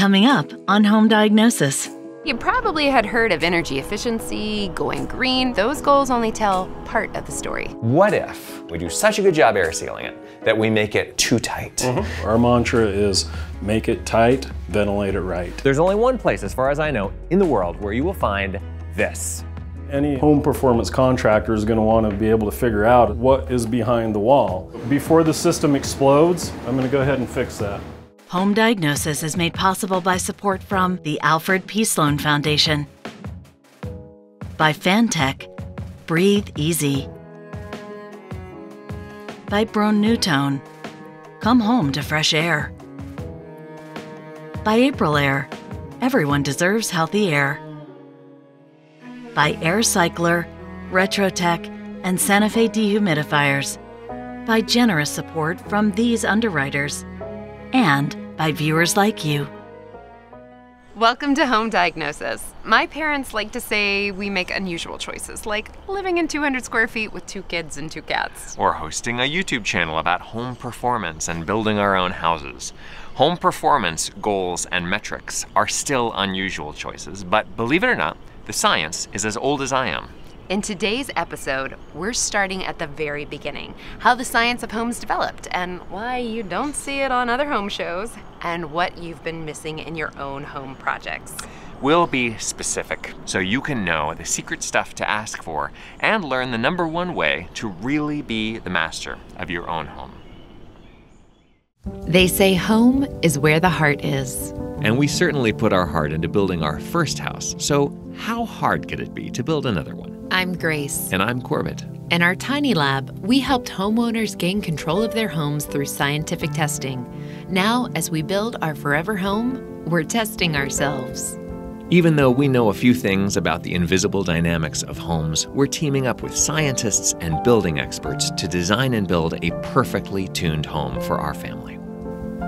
Coming up on Home Diagnosis. You probably had heard of energy efficiency, going green. Those goals only tell part of the story. What if we do such a good job air sealing it that we make it too tight? Mm-hmm. Our mantra is make it tight, ventilate it right. There's only one place, as far as I know, in the world where you will find this. Any home performance contractor is going to want to be able to figure out what is behind the wall. Before the system explodes, I'm going to go ahead and fix that. Home Diagnosis is made possible by support from the Alfred P. Sloan Foundation, by Fantech, Breathe Easy, by Broan-NuTone, Come Home to Fresh Air, by Aprilaire, Everyone Deserves Healthy Air, by AirCycler, Retrotec, and Santa Fe Dehumidifiers, by generous support from these underwriters, and by viewers like you. Welcome to Home Diagnosis. My parents like to say we make unusual choices, like living in 200 square feet with two kids and two cats. Or hosting a YouTube channel about home performance and building our own houses. Home performance goals and metrics are still unusual choices, but believe it or not, the science is as old as I am. In today's episode, we're starting at the very beginning how the science of homes developed, and why you don't see it on other home shows, and what you've been missing in your own home projects. We'll be specific so you can know the secret stuff to ask for and learn the number one way to really be the master of your own home. They say home is where the heart is. And we certainly put our heart into building our first house, so how hard could it be to build another one? I'm Grace. And I'm Corbett. In our tiny lab, we helped homeowners gain control of their homes through scientific testing. Now, as we build our forever home, we're testing ourselves. Even though we know a few things about the invisible dynamics of homes, we're teaming up with scientists and building experts to design and build a perfectly tuned home for our family.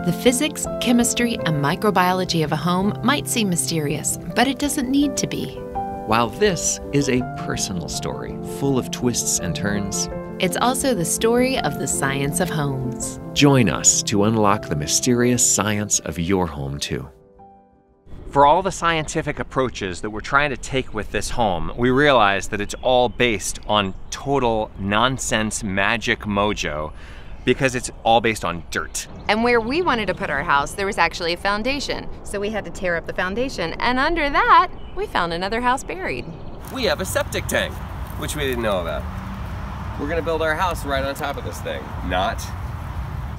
The physics, chemistry, and microbiology of a home might seem mysterious, but it doesn't need to be. While this is a personal story full of twists and turns, it's also the story of the science of homes. Join us to unlock the mysterious science of your home, too. For all the scientific approaches that we're trying to take with this home, we realize that it's all based on total nonsense magic mojo because it's all based on dirt. And where we wanted to put our house, there was actually a foundation. So we had to tear up the foundation. And under that, we found another house buried. We have a septic tank, which we didn't know about. We're gonna build our house right on top of this thing. Not.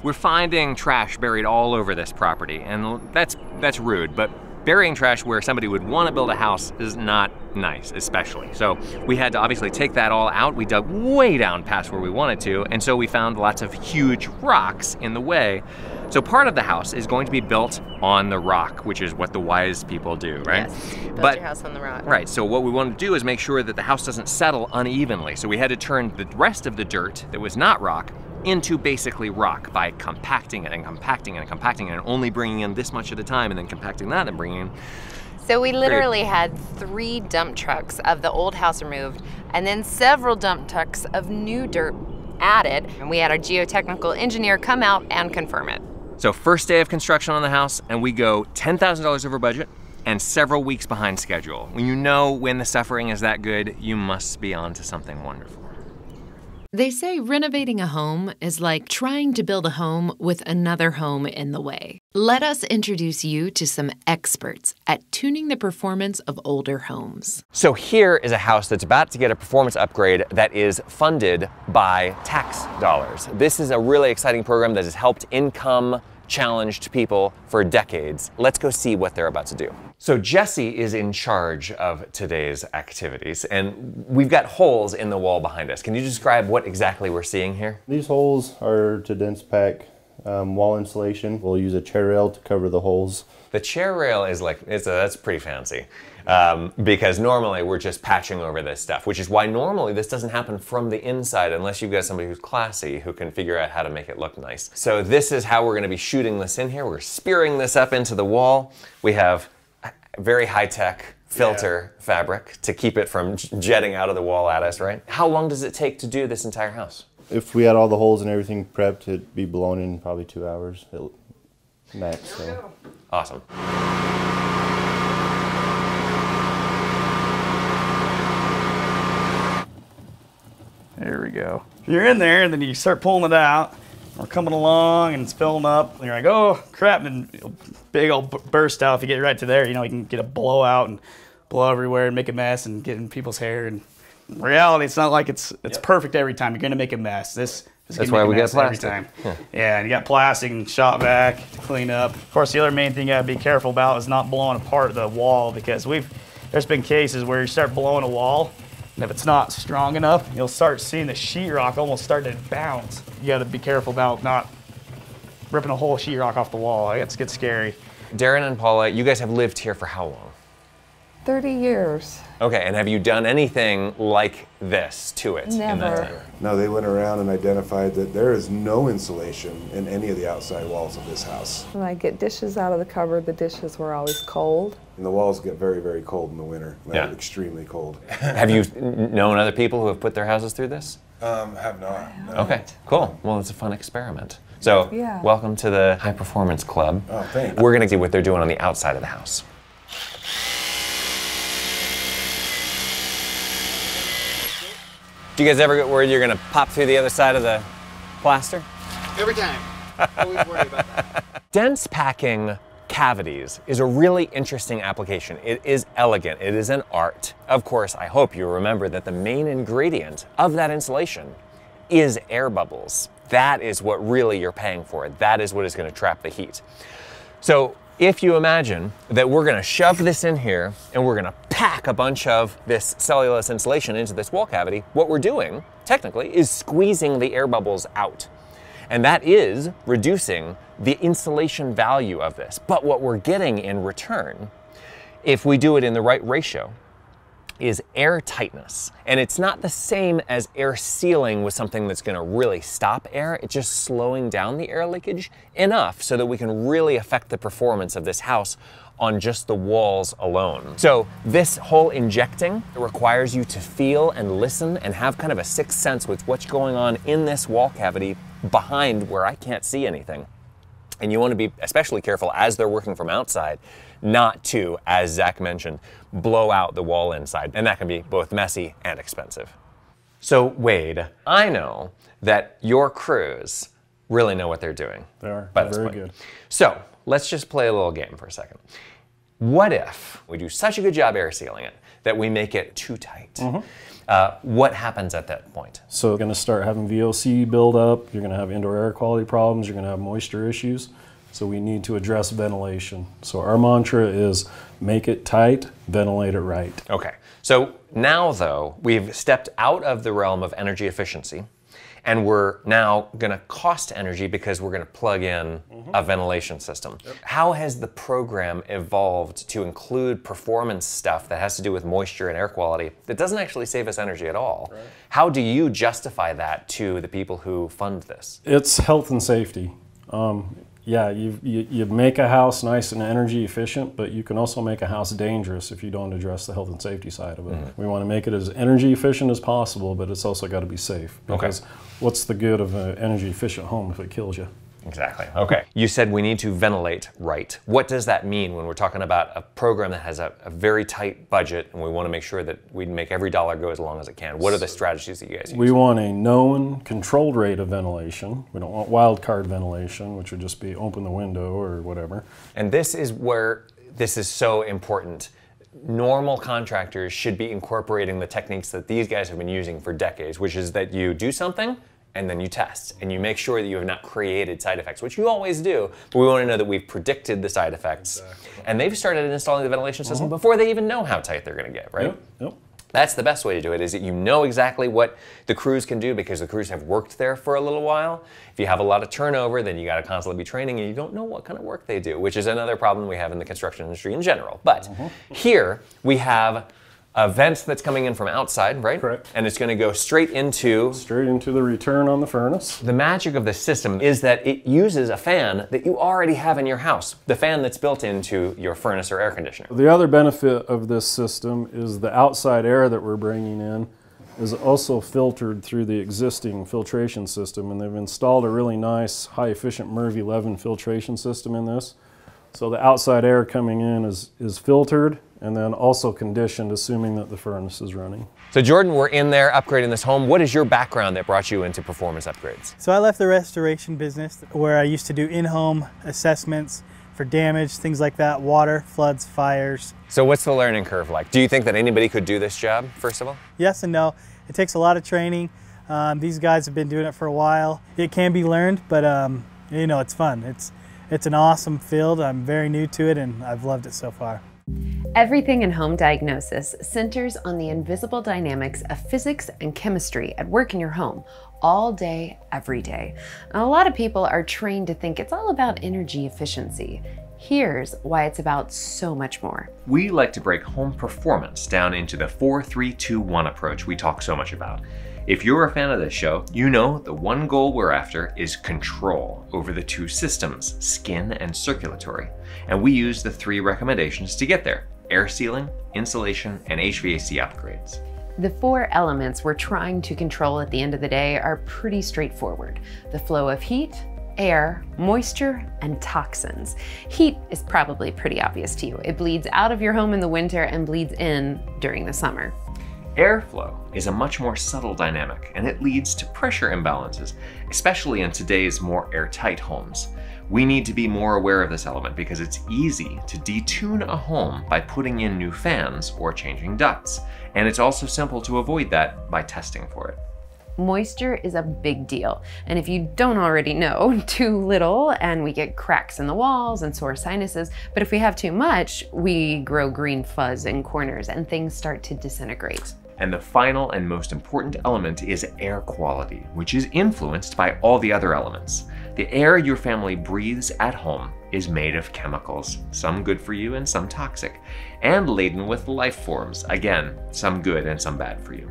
We're finding trash buried all over this property, and that's that's rude, but burying trash where somebody would want to build a house is not nice, especially. So we had to obviously take that all out. We dug way down past where we wanted to, and so we found lots of huge rocks in the way. So part of the house is going to be built on the rock, which is what the wise people do, right? Yes, build but, your house on the rock. Right, so what we want to do is make sure that the house doesn't settle unevenly. So we had to turn the rest of the dirt that was not rock into basically rock by compacting it and compacting it and compacting it and only bringing in this much at a time and then compacting that and bringing in. So we literally had three dump trucks of the old house removed and then several dump trucks of new dirt added. And we had our geotechnical engineer come out and confirm it. So first day of construction on the house and we go $10,000 over budget and several weeks behind schedule. When you know when the suffering is that good, you must be on to something wonderful. They say renovating a home is like trying to build a home with another home in the way. Let us introduce you to some experts at tuning the performance of older homes. So, here is a house that's about to get a performance upgrade that is funded by tax dollars. This is a really exciting program that has helped income challenged people for decades. Let's go see what they're about to do. So Jesse is in charge of today's activities, and we've got holes in the wall behind us. Can you describe what exactly we're seeing here? These holes are to Dense-Pak um, wall insulation. We'll use a chair rail to cover the holes. The chair rail is like, it's a, that's pretty fancy um, because normally we're just patching over this stuff, which is why normally this doesn't happen from the inside unless you've got somebody who's classy who can figure out how to make it look nice. So this is how we're gonna be shooting this in here. We're spearing this up into the wall. We have very high-tech filter yeah. fabric to keep it from jetting out of the wall at us, right? How long does it take to do this entire house? If we had all the holes and everything prepped, it'd be blown in probably two hours max. So. Awesome. There we go. You're in there, and then you start pulling it out. We're coming along, and it's filling up. And you're like, oh, crap. And big old burst out. If you get right to there, you know, you can get a blowout and blow everywhere and make a mess and get in people's hair. And in reality, it's not like it's it's yep. perfect every time. You're going to make a mess. This That's why we got plastic. Every time. Yeah. yeah, and you got plastic and shot back to clean up. Of course, the other main thing you got to be careful about is not blowing apart the wall because we've there's been cases where you start blowing a wall and if it's not strong enough, you'll start seeing the sheetrock almost start to bounce. You got to be careful about not ripping a whole sheetrock off the wall. It gets scary. Darren and Paula, you guys have lived here for how long? 30 years. Okay, and have you done anything like this to it? Never. No, they went around and identified that there is no insulation in any of the outside walls of this house. When I get dishes out of the cupboard, the dishes were always cold. And the walls get very, very cold in the winter. Yeah. Extremely cold. have you known other people who have put their houses through this? Um, have not. No. Okay, cool. Well, it's a fun experiment. So, yeah. welcome to the High Performance Club. Oh, thanks. We're going to see what they're doing on the outside of the house. Do you guys ever get worried you're gonna pop through the other side of the plaster? Every time. Always worry about that. Dense packing cavities is a really interesting application. It is elegant, it is an art. Of course, I hope you remember that the main ingredient of that insulation is air bubbles. That is what really you're paying for. That is what is gonna trap the heat. So if you imagine that we're gonna shove this in here and we're gonna pack a bunch of this cellulose insulation into this wall cavity, what we're doing, technically, is squeezing the air bubbles out. And that is reducing the insulation value of this. But what we're getting in return, if we do it in the right ratio, is air tightness. And it's not the same as air sealing with something that's gonna really stop air. It's just slowing down the air leakage enough so that we can really affect the performance of this house on just the walls alone. So this whole injecting requires you to feel and listen and have kind of a sixth sense with what's going on in this wall cavity behind where I can't see anything. And you want to be especially careful as they're working from outside not to, as Zack mentioned, blow out the wall inside. And that can be both messy and expensive. So, Wade, I know that your crews really know what they're doing. They are. By this very point. good. So, let's just play a little game for a second. What if we do such a good job air sealing it that we make it too tight? Mm-hmm. Uh, what happens at that point? So, you're going to start having VOC build up, you're going to have indoor air quality problems, you're going to have moisture issues. So we need to address ventilation. So our mantra is make it tight, ventilate it right. Okay. So now though, we've stepped out of the realm of energy efficiency and we're now going to cost energy because we're going to plug in mm-hmm. a ventilation system. Yep. How has the program evolved to include performance stuff that has to do with moisture and air quality that doesn't actually save us energy at all? Right. How do you justify that to the people who fund this? It's health and safety. Um, yeah, you, you, you make a house nice and energy efficient, but you can also make a house dangerous if you don't address the health and safety side of it. Mm-hmm. We want to make it as energy efficient as possible, but it's also got to be safe. Because okay. what's the good of an energy efficient home if it kills you? Exactly. Okay. You said we need to ventilate right. What does that mean when we're talking about a program that has a, a, very tight budget and we want to make sure that we make every dollar go as long as it can? What are the strategies that you guys use? We want a known controlled rate of ventilation. We don't want wild card ventilation, which would just be open the window or whatever. And this is where this is so important normal contractors should be incorporating the techniques that these guys have been using for decades, which is that you do something, and then you test and you make sure that you have not created side effects, which you always do, but we want to know that we've predicted the side effects. Exactly. And they've started installing the ventilation system uh-huh. before they even know how tight they're going to get, right? Yep. yep. That's the best way to do it is that you know exactly what the crews can do because the crews have worked there for a little while. If you have a lot of turnover, then you got to constantly be training and you don't know what kind of work they do, which is another problem we have in the construction industry in general. But uh-huh. here we have a vent that's coming in from outside, right? Correct. And it's going to go straight into straight into the return on the furnace. The magic of this system is that it uses a fan that you already have in your house, the fan that's built into your furnace or air conditioner. The other benefit of this system is the outside air that we're bringing in is also filtered through the existing filtration system and they've installed a really nice high efficient MERV 11 filtration system in this So the outside air coming in is, is filtered and then also conditioned, assuming that the furnace is running. So Jordan, we're in there upgrading this home. What is your background that brought you into performance upgrades? So I left the restoration business where I used to do in-home assessments for damage, things like that, water, floods, fires. So what's the learning curve like? Do you think that anybody could do this job, first of all? Yes and no. It takes a lot of training. Um, these guys have been doing it for a while. It can be learned, but um, you know, it's fun. It's, it's an awesome field. I'm very new to it and I've loved it so far. Everything in home diagnosis centers on the invisible dynamics of physics and chemistry at work in your home, all day, every day. And a lot of people are trained to think it's all about energy efficiency. Here's why it's about so much more. We like to break home performance down into the 4 3 2 1 approach we talk so much about. If you're a fan of this show, you know the one goal we're after is control over the two systems, skin and circulatory. And we use the three recommendations to get there air sealing, insulation, and HVAC upgrades. The four elements we're trying to control at the end of the day are pretty straightforward the flow of heat, air, moisture, and toxins. Heat is probably pretty obvious to you. It bleeds out of your home in the winter and bleeds in during the summer. Airflow is a much more subtle dynamic and it leads to pressure imbalances, especially in today's more airtight homes. We need to be more aware of this element because it's easy to detune a home by putting in new fans or changing ducts, and it's also simple to avoid that by testing for it. Moisture is a big deal, and if you don't already know, too little and we get cracks in the walls and sore sinuses, but if we have too much, we grow green fuzz in corners and things start to disintegrate. And the final and most important element is air quality, which is influenced by all the other elements. The air your family breathes at home is made of chemicals, some good for you and some toxic, and laden with life forms, again, some good and some bad for you.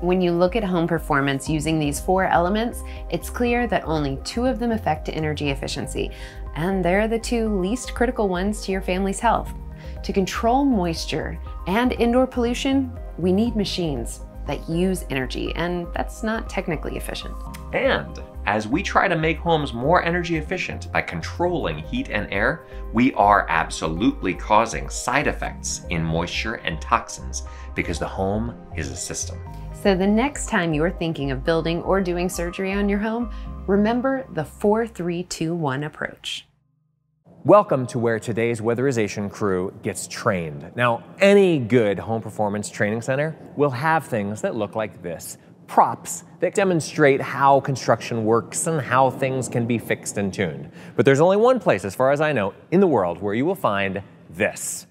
When you look at home performance using these four elements, it's clear that only two of them affect energy efficiency, and they're the two least critical ones to your family's health. To control moisture and indoor pollution, we need machines that use energy, and that's not technically efficient. And as we try to make homes more energy efficient by controlling heat and air, we are absolutely causing side effects in moisture and toxins because the home is a system. So the next time you're thinking of building or doing surgery on your home, remember the 4321 approach. Welcome to where today's weatherization crew gets trained. Now, any good home performance training center will have things that look like this props that demonstrate how construction works and how things can be fixed and tuned. But there's only one place, as far as I know, in the world where you will find this.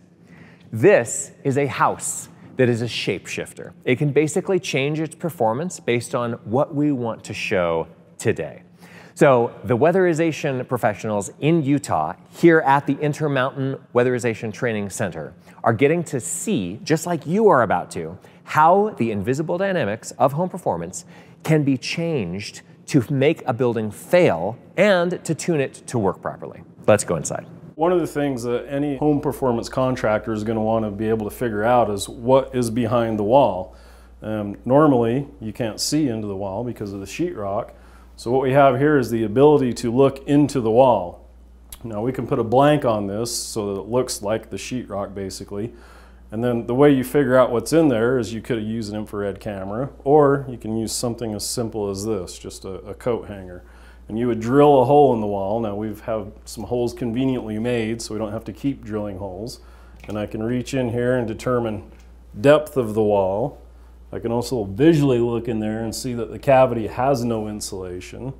This is a house that is a shapeshifter. It can basically change its performance based on what we want to show today. So the weatherization professionals in Utah here at the Intermountain Weatherization Training Center are getting to see, just like you are about to, how the invisible dynamics of home performance can be changed to make a building fail and to tune it to work properly. Let's go inside. One of the things that any home performance contractor is going to want to be able to figure out is what is behind the wall. Um, normally, you can't see into the wall because of the sheetrock, so what we have here is the ability to look into the wall. Now we can put a blank on this so that it looks like the sheetrock basically. And then the way you figure out what's in there is you could use an infrared camera or you can use something as simple as this, just a, a coat hanger. And you would drill a hole in the wall. Now we've have some holes conveniently made so we don't have to keep drilling holes. And I can reach in here and determine depth of the wall. I can also visually look in there and see that the cavity has no insulation.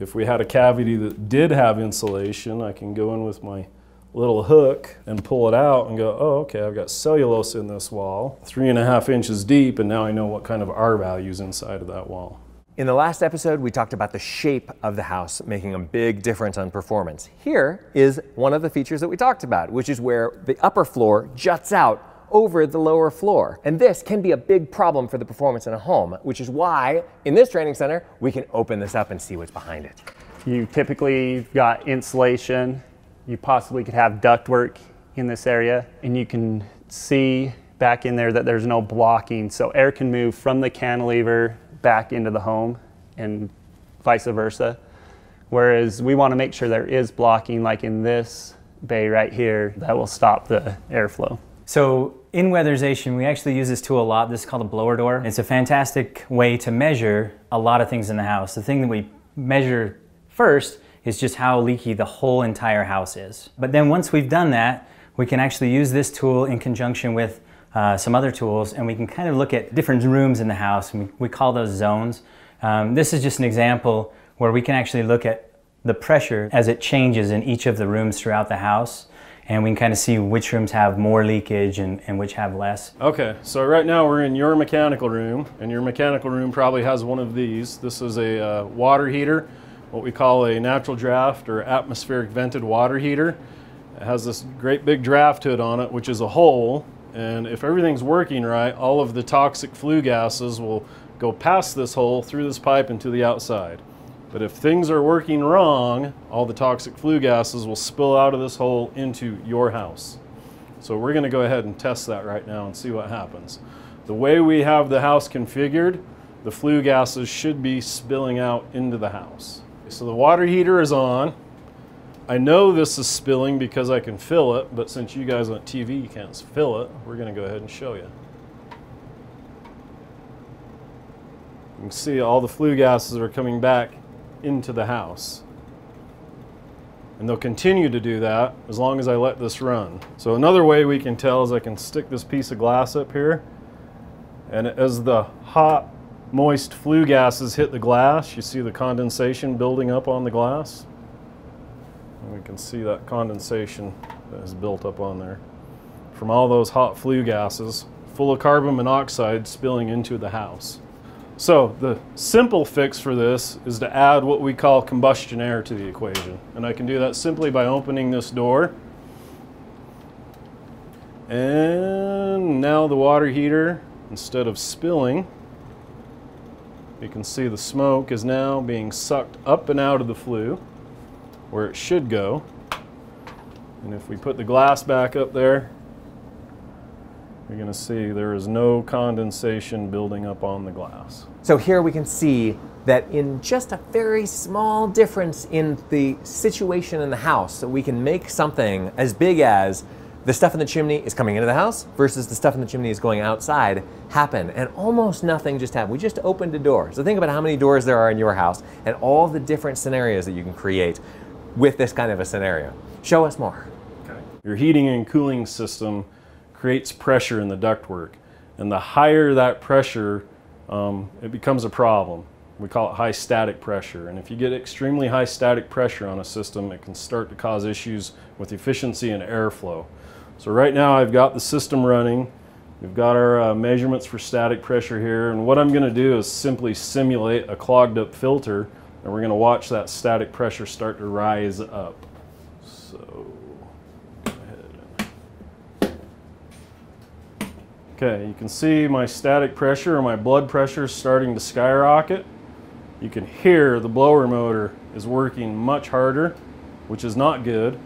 If we had a cavity that did have insulation, I can go in with my little hook and pull it out and go, oh, okay, I've got cellulose in this wall, three and a half inches deep, and now I know what kind of R values inside of that wall. In the last episode, we talked about the shape of the house making a big difference on performance. Here is one of the features that we talked about, which is where the upper floor juts out over the lower floor. And this can be a big problem for the performance in a home, which is why in this training center, we can open this up and see what's behind it. You typically got insulation. You possibly could have ductwork in this area and you can see back in there that there's no blocking. So air can move from the cantilever back into the home and vice versa. Whereas we want to make sure there is blocking like in this bay right here that will stop the airflow. So in weatherization, we actually use this tool a lot. This is called a blower door. It's a fantastic way to measure a lot of things in the house. The thing that we measure first is just how leaky the whole entire house is. But then once we've done that, we can actually use this tool in conjunction with uh, some other tools and we can kind of look at different rooms in the house and we, we call those zones. Um, this is just an example where we can actually look at the pressure as it changes in each of the rooms throughout the house and we can kind of see which rooms have more leakage and, and which have less. Okay, so right now we're in your mechanical room, and your mechanical room probably has one of these. This is a uh, water heater, what we call a natural draft or atmospheric vented water heater. It has this great big draft hood on it, which is a hole, and if everything's working right, all of the toxic flue gases will go past this hole through this pipe into the outside. But if things are working wrong, all the toxic flue gases will spill out of this hole into your house. So we're gonna go ahead and test that right now and see what happens. The way we have the house configured, the flue gases should be spilling out into the house. So the water heater is on. I know this is spilling because I can fill it, but since you guys on TV you can't fill it, we're gonna go ahead and show you. You can see all the flue gases are coming back into the house. And they'll continue to do that as long as I let this run. So another way we can tell is I can stick this piece of glass up here and as the hot, moist flue gases hit the glass, you see the condensation building up on the glass. And we can see that condensation that is built up on there from all those hot flue gases full of carbon monoxide spilling into the house. So the simple fix for this is to add what we call combustion air to the equation. And I can do that simply by opening this door. And now the water heater, instead of spilling, you can see the smoke is now being sucked up and out of the flue where it should go. And if we put the glass back up there, you're going to see there is no condensation building up on the glass. So here we can see that in just a very small difference in the situation in the house, so we can make something as big as the stuff in the chimney is coming into the house versus the stuff in the chimney is going outside happen. And almost nothing just happened. We just opened a door. So think about how many doors there are in your house and all the different scenarios that you can create with this kind of a scenario. Show us more. Okay. Your heating and cooling system creates pressure in the ductwork. And the higher that pressure, um, it becomes a problem. We call it high static pressure. And if you get extremely high static pressure on a system, it can start to cause issues with efficiency and airflow. So right now I've got the system running. We've got our uh, measurements for static pressure here. And what I'm going to do is simply simulate a clogged up filter. And we're going to watch that static pressure start to rise up. So Okay, you can see my static pressure or my blood pressure starting to skyrocket. You can hear the blower motor is working much harder, which is not good.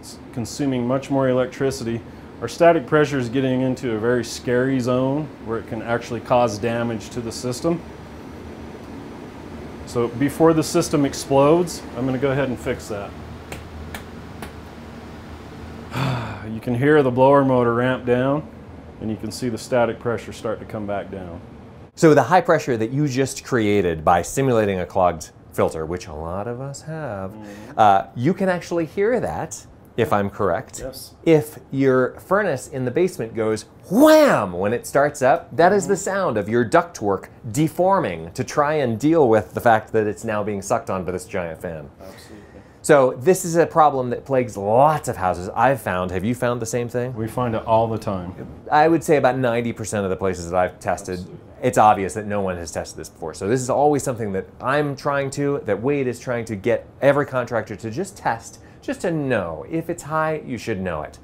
It's consuming much more electricity. Our static pressure is getting into a very scary zone where it can actually cause damage to the system. So before the system explodes, I'm going to go ahead and fix that. You can hear the blower motor ramp down and you can see the static pressure start to come back down. So the high pressure that you just created by simulating a clogged filter, which a lot of us have, mm. uh, you can actually hear that, if I'm correct. Yes. If your furnace in the basement goes wham when it starts up, that is the sound of your ductwork deforming to try and deal with the fact that it's now being sucked on by this giant fan. Absolutely. So this is a problem that plagues lots of houses. I've found. Have you found the same thing? We find it all the time. I would say about 90% of the places that I've tested, Absolutely. it's obvious that no one has tested this before. So this is always something that I'm trying to, that Wade is trying to get every contractor to just test, just to know. If it's high, you should know it.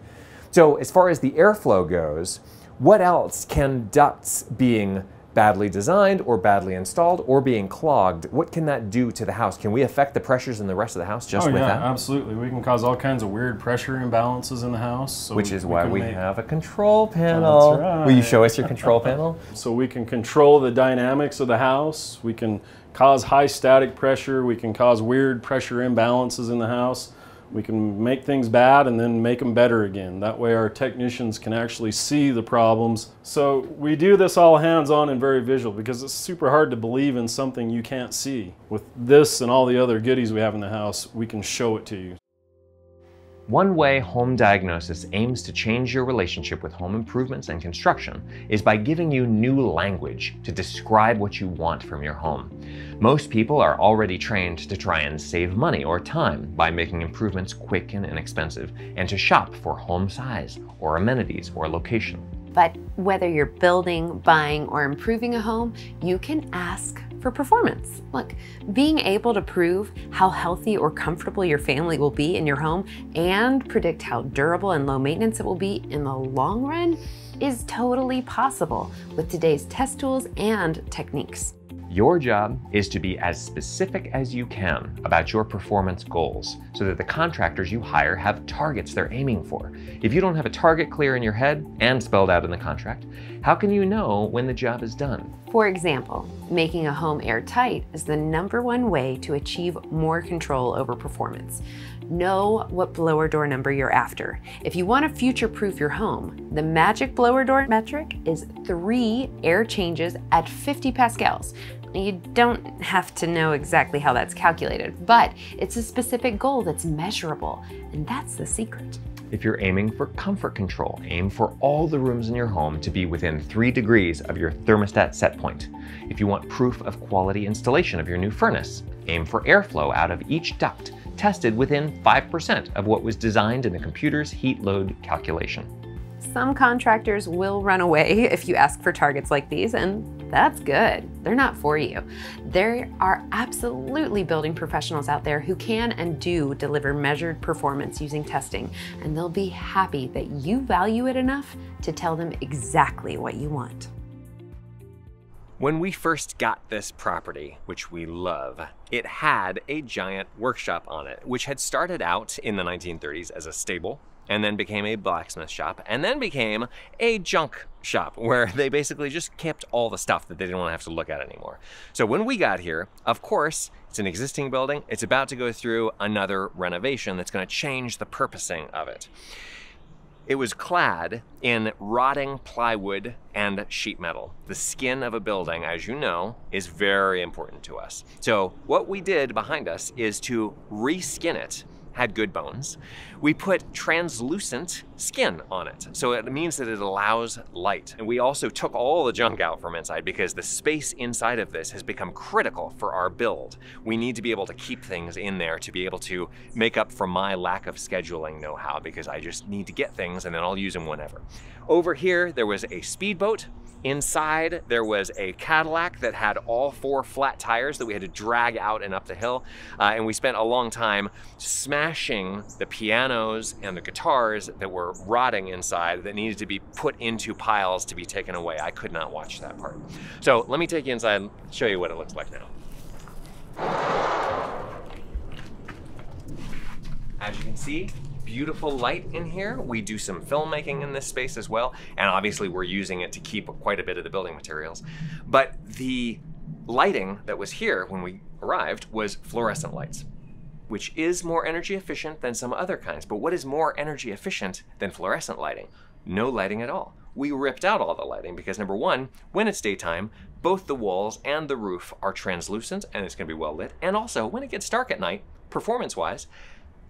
So as far as the airflow goes, what else can ducts being badly designed or badly installed or being clogged, what can that do to the house? Can we affect the pressures in the rest of the house just oh, with yeah, that? absolutely. We can cause all kinds of weird pressure imbalances in the house. So Which is we why we make... have a control panel. Right. Will you show us your control panel? So we can control the dynamics of the house. We can cause high static pressure. We can cause weird pressure imbalances in the house. We can make things bad and then make them better again. That way our technicians can actually see the problems. So we do this all hands-on and very visual because it's super hard to believe in something you can't see. With this and all the other goodies we have in the house, we can show it to you. One way Home Diagnosis aims to change your relationship with home improvements and construction is by giving you new language to describe what you want from your home. Most people are already trained to try and save money or time by making improvements quick and inexpensive, and to shop for home size or amenities or location. But whether you're building, buying, or improving a home, you can ask for performance. Look, being able to prove how healthy or comfortable your family will be in your home and predict how durable and low maintenance it will be in the long run is totally possible with today's test tools and techniques. Your job is to be as specific as you can about your performance goals so that the contractors you hire have targets they're aiming for. If you don't have a target clear in your head and spelled out in the contract, how can you know when the job is done? For example, making a home airtight is the number one way to achieve more control over performance. Know what blower door number you're after. If you want to future proof your home, the magic blower door metric is three air changes at 50 pascals. You don't have to know exactly how that's calculated, but it's a specific goal that's measurable, and that's the secret. If you're aiming for comfort control, aim for all the rooms in your home to be within three degrees of your thermostat set point. If you want proof of quality installation of your new furnace, aim for airflow out of each duct, tested within 5% of what was designed in the computer's heat load calculation. Some contractors will run away if you ask for targets like these, and that's good. They're not for you. There are absolutely building professionals out there who can and do deliver measured performance using testing, and they'll be happy that you value it enough to tell them exactly what you want. When we first got this property, which we love, it had a giant workshop on it, which had started out in the 1930s as a stable and then became a blacksmith shop, and then became a junk shop where they basically just kept all the stuff that they didn't want to have to look at anymore. So when we got here, of course, it's an existing building. It's about to go through another renovation that's going to change the purposing of it. It was clad in rotting plywood and sheet metal. The skin of a building, as you know, is very important to us. So what we did behind us is to reskin it had good bones. We put translucent skin on it. So it means that it allows light. And we also took all the junk out from inside because the space inside of this has become critical for our build. We need to be able to keep things in there to be able to make up for my lack of scheduling know-how because I just need to get things and then I'll use them whenever. Over here, there was a speedboat Inside, there was a Cadillac that had all four flat tires that we had to drag out and up the hill. Uh, and we spent a long time smashing the pianos and the guitars that were rotting inside that needed to be put into piles to be taken away. I could not watch that part. So let me take you inside and show you what it looks like now. As you can see, beautiful light in here. We do some filmmaking in this space as well, and obviously we're using it to keep quite a bit of the building materials. But the lighting that was here when we arrived was fluorescent lights, which is more energy efficient than some other kinds. But what is more energy efficient than fluorescent lighting? No lighting at all. We ripped out all the lighting because number one, when it's daytime, both the walls and the roof are translucent and it's gonna be well lit. And also when it gets dark at night, performance wise,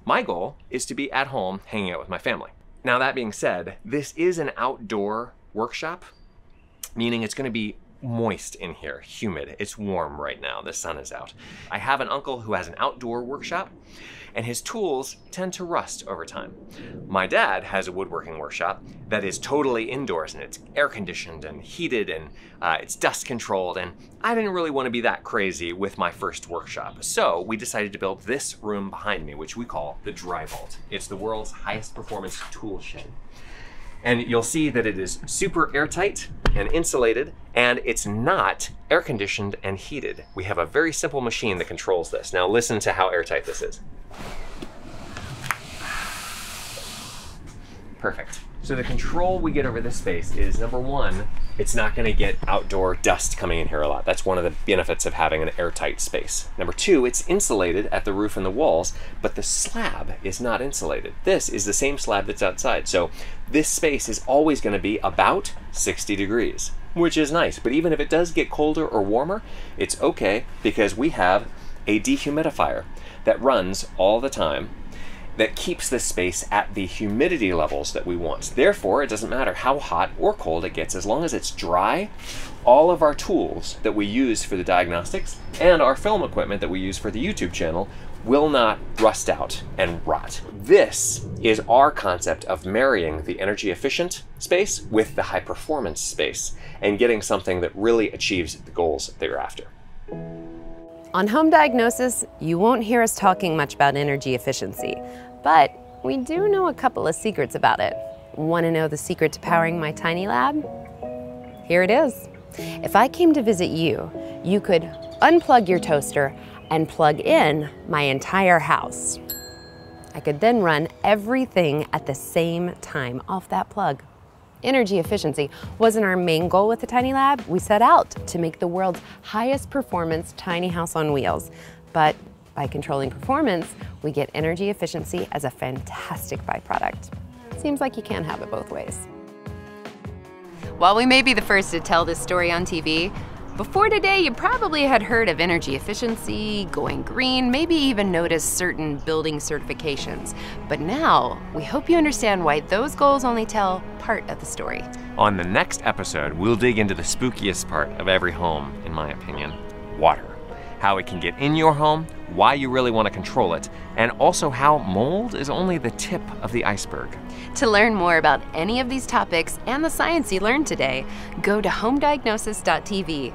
my goal is to be at home hanging out with my family. Now, that being said, this is an outdoor workshop, meaning it's going to be moist in here, humid. It's warm right now. The sun is out. I have an uncle who has an outdoor workshop and his tools tend to rust over time. My dad has a woodworking workshop that is totally indoors and it's air conditioned and heated and uh, it's dust controlled and I didn't really want to be that crazy with my first workshop. So we decided to build this room behind me, which we call the Dry Vault. It's the world's highest performance tool shed. And you'll see that it is super airtight and insulated, and it's not air conditioned and heated. We have a very simple machine that controls this. Now listen to how airtight this is. Perfect. So the control we get over this space is number one, it's not going to get outdoor dust coming in here a lot. That's one of the benefits of having an airtight space. Number two, it's insulated at the roof and the walls, but the slab is not insulated. This is the same slab that's outside. So this space is always going to be about 60 degrees, which is nice. But even if it does get colder or warmer, it's okay because we have a dehumidifier that runs all the time that keeps the space at the humidity levels that we want. Therefore, it doesn't matter how hot or cold it gets, as long as it's dry, all of our tools that we use for the diagnostics and our film equipment that we use for the YouTube channel will not rust out and rot. This is our concept of marrying the energy efficient space with the high performance space and getting something that really achieves the goals that you're after. On Home Diagnosis, you won't hear us talking much about energy efficiency, but we do know a couple of secrets about it. Want to know the secret to powering my tiny lab? Here it is. If I came to visit you, you could unplug your toaster and plug in my entire house. I could then run everything at the same time off that plug. Energy efficiency wasn't our main goal with the Tiny Lab. We set out to make the world's highest performance tiny house on wheels. But by controlling performance, we get energy efficiency as a fantastic byproduct. Seems like you can't have it both ways. While we may be the first to tell this story on TV, before today, you probably had heard of energy efficiency, going green, maybe even noticed certain building certifications. But now, we hope you understand why those goals only tell part of the story. On the next episode, we'll dig into the spookiest part of every home, in my opinion water. How it can get in your home, why you really want to control it, and also how mold is only the tip of the iceberg. To learn more about any of these topics and the science you learned today, go to homediagnosis.tv.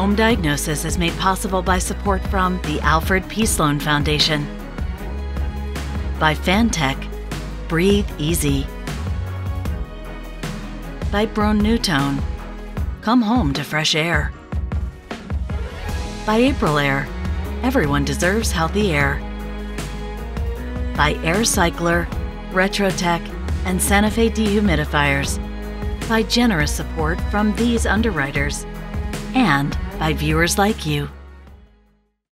Home Diagnosis is made possible by support from the Alfred P. Sloan Foundation, by Fantech, Breathe Easy, by Broan NuTone, Come home to fresh air, by Aprilaire, everyone deserves healthy air, by AirCycler, Retrotec, and Santa Fe dehumidifiers, by generous support from these underwriters. And by viewers like you.